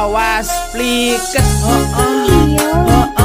awas plikes oh, oh, oh, oh.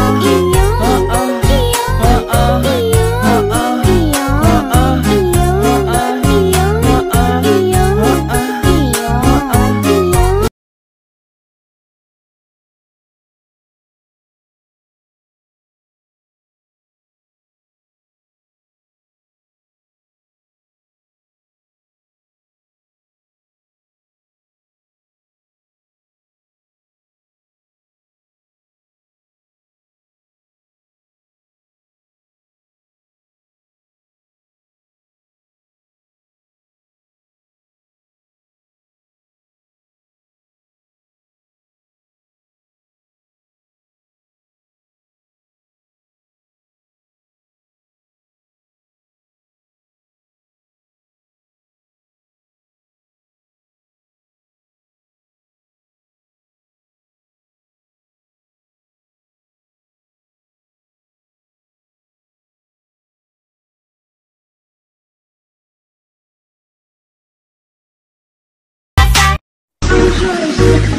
Bonjour